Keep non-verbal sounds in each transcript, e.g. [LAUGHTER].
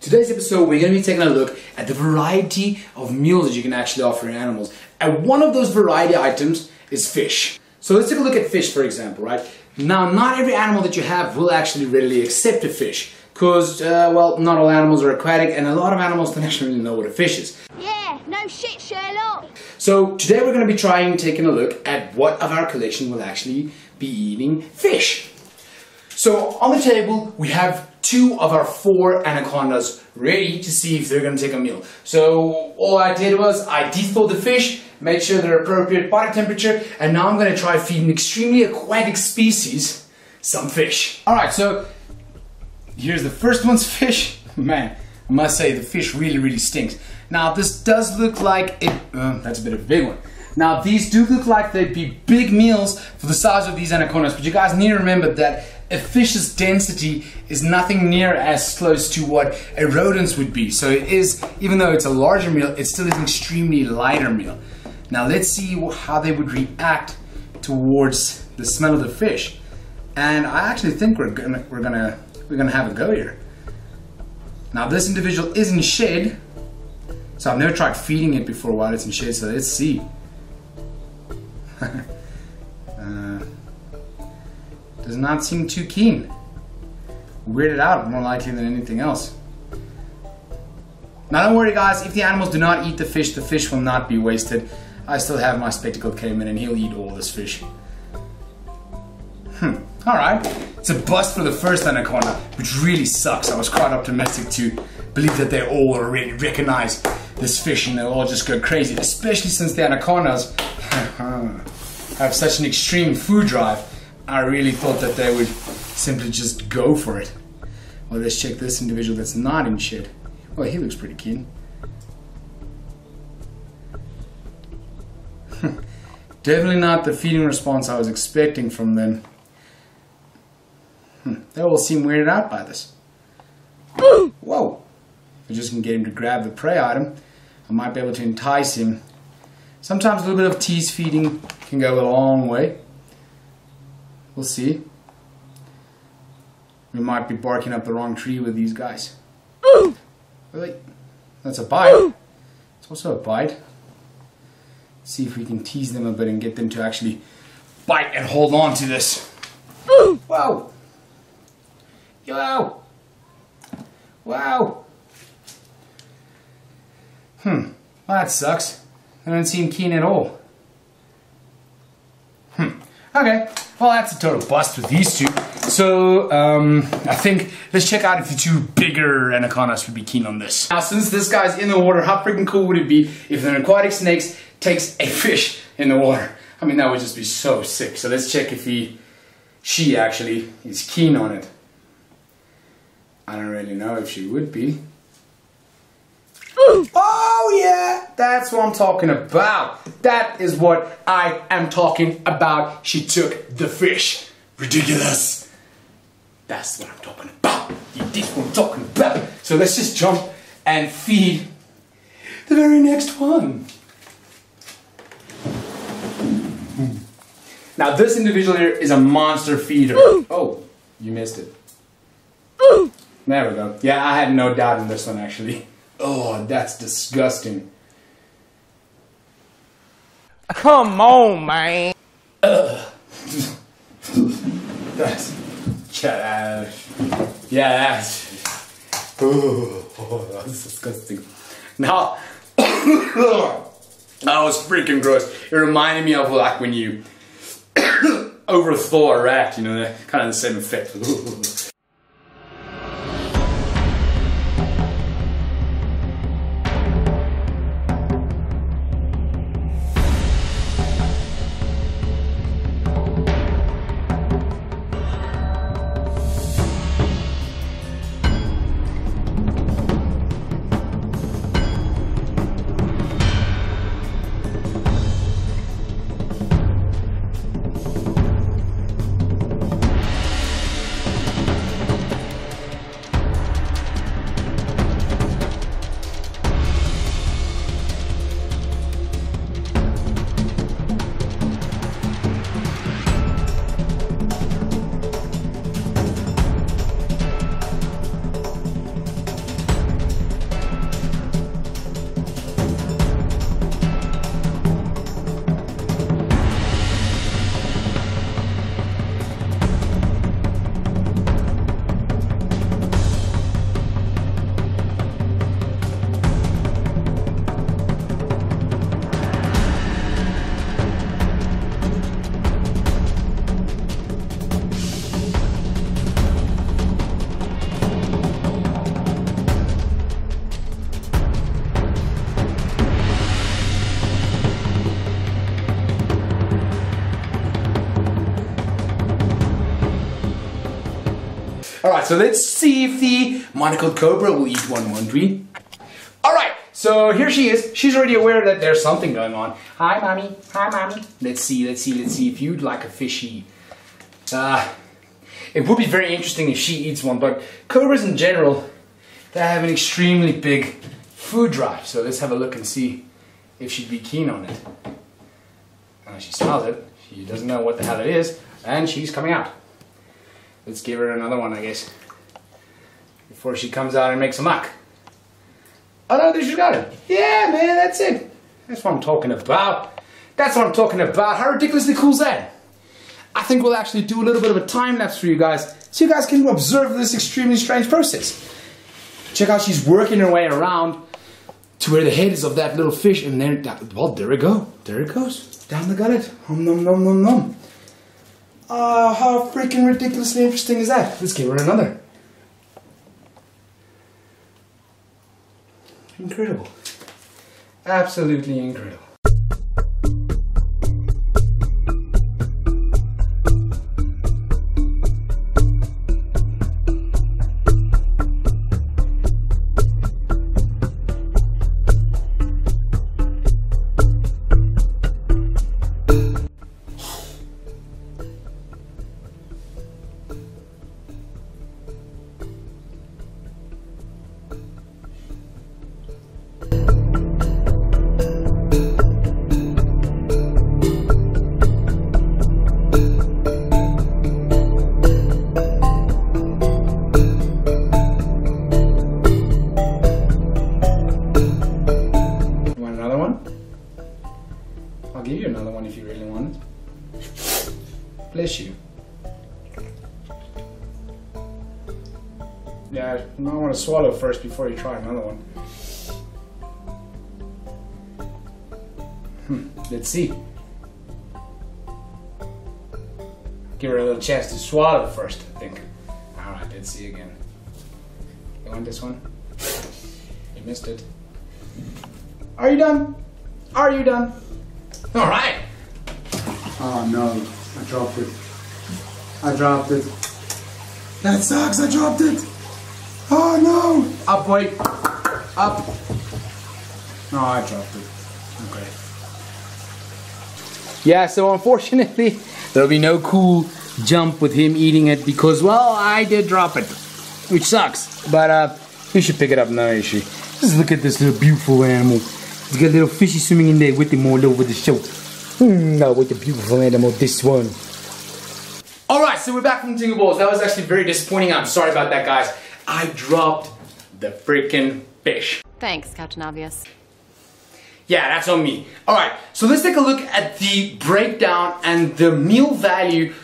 Today's episode, we're going to be taking a look at the variety of meals that you can actually offer your animals. And one of those variety items is fish. So let's take a look at fish, for example, right? Now, not every animal that you have will actually readily accept a fish. Because, uh, well, not all animals are aquatic, and a lot of animals [LAUGHS] don't actually really know what a fish is. Yeah, no shit, Sherlock. So today we're going to be trying taking a look at what of our collection will actually be eating fish. So on the table we have two of our four anacondas ready to see if they're going to take a meal. So all I did was I dethawed the fish, made sure they're appropriate body temperature, and now I'm going to try feeding extremely aquatic species some fish. Alright, so here's the first one's [LAUGHS] fish. Man, I must say the fish really, really stinks. Now this does look like it, uh, that's a bit of a big one. Now these do look like they'd be big meals for the size of these anacondas, but you guys need to remember that a fish's density is nothing near as close to what a rodent's would be. So it is, even though it's a larger meal, it still is an extremely lighter meal. Now let's see how they would react towards the smell of the fish. And I actually think we're gonna we're gonna we're gonna have a go here. Now this individual is in shed, so I've never tried feeding it before while it's in shed. So let's see. [LAUGHS] does not seem too keen. Weirded out more likely than anything else. Now don't worry guys, if the animals do not eat the fish, the fish will not be wasted. I still have my spectacled caiman and he'll eat all this fish. Hmm, alright. It's a bust for the first anaconda, which really sucks. I was quite optimistic to believe that they all already recognize this fish and they'll all just go crazy, especially since the anacondas [LAUGHS] have such an extreme food drive. I really thought that they would simply just go for it. Well, let's check this individual that's not in shit. Well, he looks pretty keen. [LAUGHS] Definitely not the feeding response I was expecting from them. Hmm, they all seem weirded out by this. [GASPS] Whoa! If I just can get him to grab the prey item, I might be able to entice him. Sometimes a little bit of tease feeding can go a long way. We'll see. We might be barking up the wrong tree with these guys. Really? That's a bite. It's also a bite. See if we can tease them a bit and get them to actually bite and hold on to this. Whoa! Yo! Wow! Hmm. Well, that sucks. I don't seem keen at all. Hmm. Okay. Well, that's a total bust with these two. So, um, I think let's check out if the two bigger anacondas would be keen on this. Now, since this guy's in the water, how freaking cool would it be if an aquatic snake takes a fish in the water? I mean, that would just be so sick. So let's check if he, she actually is keen on it. I don't really know if she would be. Oh yeah, that's what I'm talking about. That is what I am talking about. She took the fish. Ridiculous. That's what I'm talking about. That's what I'm talking about. So let's just jump and feed the very next one. Now this individual here is a monster feeder. [GASPS] Oh, you missed it. There we go. Yeah, I had no doubt in this one actually. Oh, that's disgusting. Come on, man. That's yeah, that's oh, that's disgusting. Now [COUGHS] that was freaking gross. It reminded me of like when you [COUGHS] overthaw a rat, you know, kind of the same effect. [LAUGHS] Alright, so let's see if the monocled cobra will eat one, won't we? Alright, so here she is. She's already aware that there's something going on. Hi, mommy. Hi, mommy. Let's see, let's see, let's see if you'd like a fishy. Uh, it would be very interesting if she eats one, but cobras in general, they have an extremely big food drive. So let's have a look and see if she'd be keen on it. Uh, she smells it. She doesn't know what the hell it is, and she's coming out. Let's give her another one, I guess, before she comes out and makes a muck. Oh no, there she's got it. Yeah, man, that's it. That's what I'm talking about. That's what I'm talking about. How ridiculously cool is that? I think we'll actually do a little bit of a time lapse for you guys so you guys can observe this extremely strange process. Check out she's working her way around to where the head is of that little fish and then, well, there we go. There it goes. Down the gullet. Nom nom nom nom nom. Ah, how freaking ridiculously interesting is that? Let's give her another. Incredible. Absolutely incredible. Yeah, you might want to swallow first before you try another one. Hmm, let's see. Give her a little chance to swallow first, I think. Alright, let's see again. You want this one? You missed it. Are you done? Are you done? All right. Oh no, I dropped it. I dropped it. That sucks, I dropped it. Oh no. Up, boy. Up. No, I dropped it. Okay. Yeah, so unfortunately, [LAUGHS] there'll be no cool jump with him eating it because, well, I did drop it, which sucks. But uh, we should pick it up, no issue. Just look at this little beautiful animal. He's got little fishy swimming in there with him all over the show. Hmm, no, with the beautiful animal, this one. Alright, so we're back from Jingle Balls. That was actually very disappointing. I'm sorry about that, guys. I dropped the freaking fish. Thanks, Captain Obvious. Yeah, that's on me. Alright, so let's take a look at the breakdown and the meal value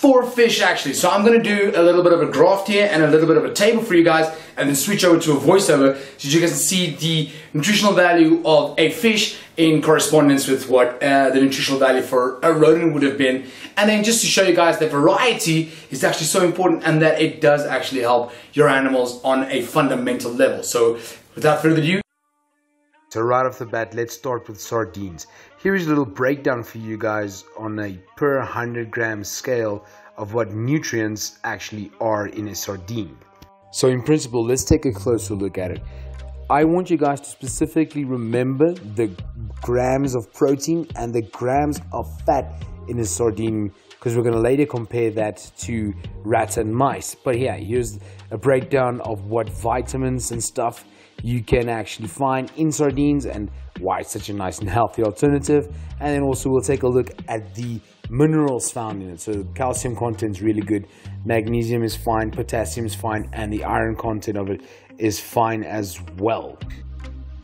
for fish actually. So I'm gonna do a little bit of a graph here and a little bit of a table for you guys and then switch over to a voiceover so you can see the nutritional value of a fish in correspondence with what uh, the nutritional value for a rodent would have been. And then just to show you guys that variety is actually so important and that it does actually help your animals on a fundamental level. So without further ado, So right off the bat, let's start with sardines. Here is a little breakdown for you guys on a per 100 gram scale of what nutrients actually are in a sardine. So in principle, let's take a closer look at it. I want you guys to specifically remember the grams of protein and the grams of fat in a sardine because we're going to later compare that to rats and mice. But yeah, here's a breakdown of what vitamins and stuff you can actually find in sardines and why it's such a nice and healthy alternative. And then also we'll take a look at the minerals found in it. So calcium content is really good, magnesium is fine, potassium is fine, and the iron content of it is fine as well.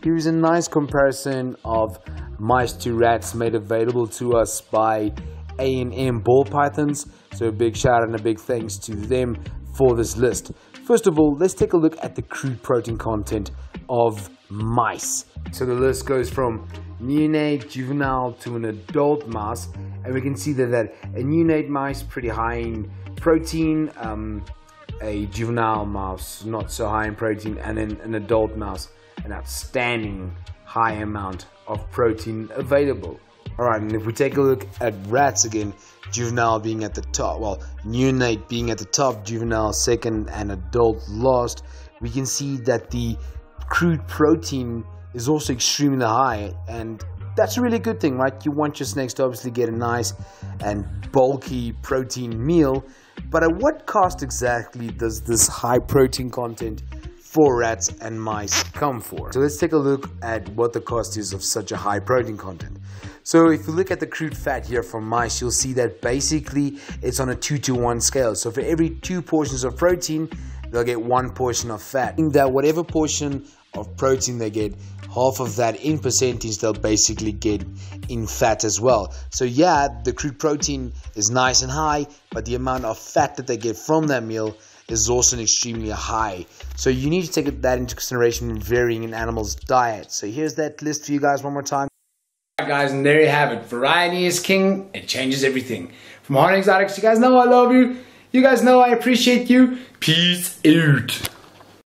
Here's a nice comparison of mice to rats made available to us by A&M Ball Pythons. So a big shout out and a big thanks to them for this list. First of all, let's take a look at the crude protein content of mice. So the list goes from neonate, juvenile to an adult mouse, and we can see that, that a neonate mouse pretty high in protein, um, a juvenile mouse not so high in protein, and then an adult mouse an outstanding high amount of protein available. Alright, and if we take a look at rats again, juvenile being at the top, well, new neonate being at the top, juvenile second, and adult last, we can see that the crude protein is also extremely high, and that's a really good thing, right? You want your snakes to obviously get a nice and bulky protein meal, but at what cost exactly does this high protein content for rats and mice come for? So let's take a look at what the cost is of such a high protein content. So if you look at the crude fat here for mice, you'll see that basically it's on a 2 to 1 scale. So for every two portions of protein, they'll get one portion of fat. In that whatever portion of protein they get, half of that in percentage they'll basically get in fat as well. So yeah, the crude protein is nice and high, but the amount of fat that they get from that meal is also extremely high. So you need to take that into consideration when varying an animal's diet. So here's that list for you guys one more time. Guys, and there you have it. Variety is king. It changes everything. From Ohana Exotics, you guys know I love you. You guys know I appreciate you. Peace out.